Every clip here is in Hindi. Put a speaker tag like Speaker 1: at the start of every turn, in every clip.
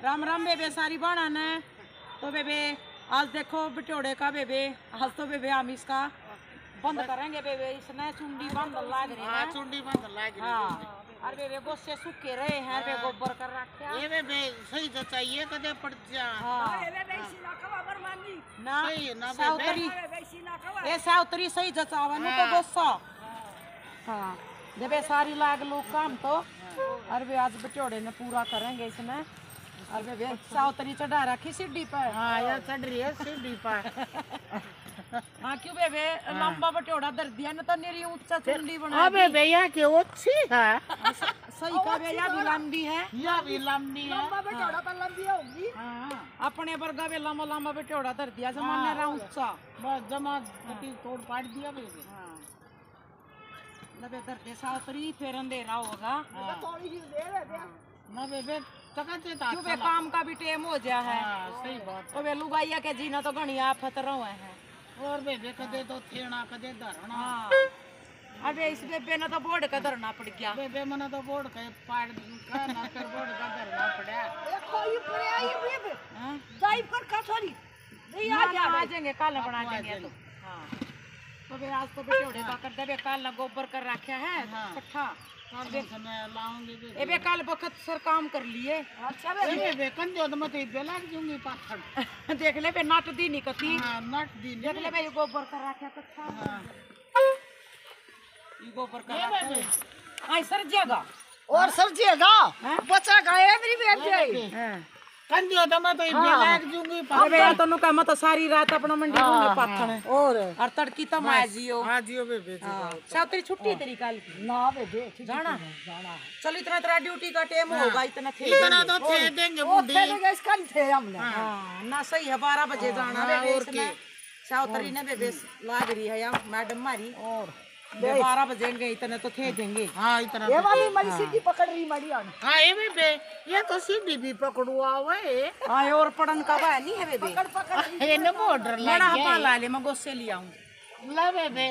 Speaker 1: राम राम बेबे सारी बाणा ने। तो बेबे आज देखो बिटोड़े का बेबे आज तो बेबे हम इसका बंद करेंगे बेबे इसने चुंडी बंद लाग रही
Speaker 2: हाँ।
Speaker 1: है
Speaker 2: चुंडी बंद लाग रही
Speaker 1: हाँ। और बेबे गोसे सूखे रहे हैं बे गोबर कर रखे
Speaker 2: है। ये वे बे सही तो चाहिए कदे पड़ जा।
Speaker 1: हाँ। ये हाँ ना
Speaker 2: सही है ना
Speaker 1: सावतरी। ये सावतरी सही जचावा नु तो गोसा हाँ। ये सारी लाग लोग काम तो। और वे आज बिटोड़े ने पूरा करेंगे इसने पर
Speaker 2: हाँ यार चढ़ रही है सीढ़ी पर
Speaker 1: हाँ क्यों लंबा बटोड़ा दर दिया ना तो निरी ऊँचा चुंडी बना
Speaker 2: अबे भैया के है
Speaker 1: सही का बे या भी लंबी है
Speaker 2: यह भी लंबी है
Speaker 1: हाँ अपने वर्गा वे लंबा लंबा बटोड़ा दर दिया जमाने रहा ऊँचा
Speaker 2: बस जमा तोड़ पाड़ दिया बेबे
Speaker 1: हाँ लबे दर दे सावतरी फिर अंधेरा होगा
Speaker 2: ना बेबे
Speaker 1: क्यों बे काम का भी टेम हो गया है।
Speaker 2: हाँ सही बात
Speaker 1: वे लुगाइया के जीना तो घनी आफत रहे हैं।
Speaker 2: और बेबे कदे तो थेना कदे धरना।
Speaker 1: हाँ। अबे इस बेबे ने तो बोर्ड का धरना पड़ गया।
Speaker 2: बेबे मने तो बोर्ड के पाड़ का ना कर बोर्ड का धरना पड़ा।
Speaker 1: हाँ? ना, ना, आ जाएँगे कल बना देंगे तो। हाँ। तो वे आज तो बेटे का कर दे कल ना गोबर कर रखा है इकट्ठा
Speaker 2: कल समय लाऊँगी बेबे
Speaker 1: ए बे बखत सर काम कर लिए।
Speaker 2: अच्छा ए बेबे कंजो तो मत इबे लग जूँगी पाखड़।
Speaker 1: देख ले बे नट दी निकती
Speaker 2: हाँ नट दी
Speaker 1: देख ले बे गोबर कर रखा इकट्ठा
Speaker 2: हाँ।
Speaker 1: ये गोबर कर रखा आई सर जगह
Speaker 3: और सर सर्जिएगा बच्चा का एवरी जाए।
Speaker 1: हाँ।
Speaker 2: तो
Speaker 1: मैं जियो।
Speaker 2: हाँ
Speaker 1: सब तेरी छुट्टी तेरी कल जाना। चल इतना तेरा ड्यूटी का टाइम होगा इतना थे
Speaker 2: इतना तो थे देंगे बुढ़ी
Speaker 3: खेलेगा इसका नहीं थे हमने।
Speaker 1: हाँ। ना सही है बारह बजे जाना बेबे लाग रही है मैडम मारी।
Speaker 3: और?
Speaker 1: बे बारह बजे गए इतने तो थे देंगे।
Speaker 2: हाँ इतना
Speaker 3: ये वाली मरी सीधी पकड़ रही मरी आने।
Speaker 2: हाँ ये बेबे ये तो सीढ़ी भी पकड़ुआ हुआ है
Speaker 1: हाँ और पढ़न का बा नहीं है बेबे
Speaker 3: पकड़ पकड़।
Speaker 2: ये न बॉर्डर
Speaker 1: बड़ा
Speaker 2: लग
Speaker 1: हपा ला ले मैं गोस्से ले आऊँ।
Speaker 2: ला बेबे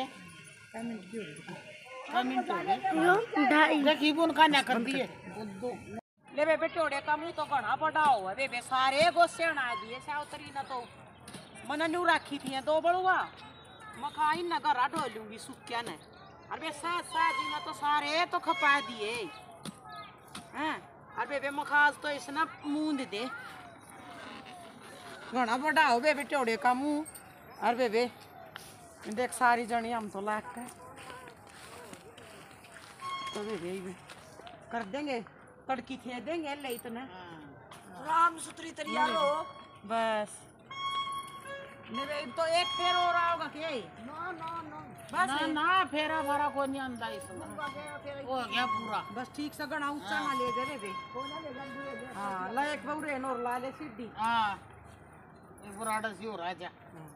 Speaker 2: कमिंट हो गई देखी बुन का ना कर दिए
Speaker 1: ले बेबे टोड़े का मुँह तो घना बड़ा हुआ बेबे सारे गोस्से बना दिए सावतरी ना तो। मन न्यू राखी थी दो बड़ुआ। मकाई न घरा ढो लूँगी सुक्या ने। अरे साथ साथ जी ना तो सारे तो खपा दिए। हैं? अरे बेबे मखाज तो इसना मूंद दे। घना बड़ा हो बेबे टोड़े का मुँह। अरे बेबे देख सारी जनी हम तो लाख के तो बेबे ये भी कर देंगे तड़की थे देंगे ले इतना।
Speaker 3: राम सुतरी तरिया लो।
Speaker 1: बस। नहीं तो एक फेर हो रहा होगा कि
Speaker 3: ना ना ना।
Speaker 1: बस
Speaker 2: ना ना फेरा भरा कोई नहीं आंदा इसमें हो। गया पूरा।
Speaker 1: बस ठीक से गणा ऊँचा ना ले गए बे हाँ लायक एक बहुरे नोर लाले सीधी।
Speaker 2: एक ये बुराड़ा सी हो राजा
Speaker 1: हाँ।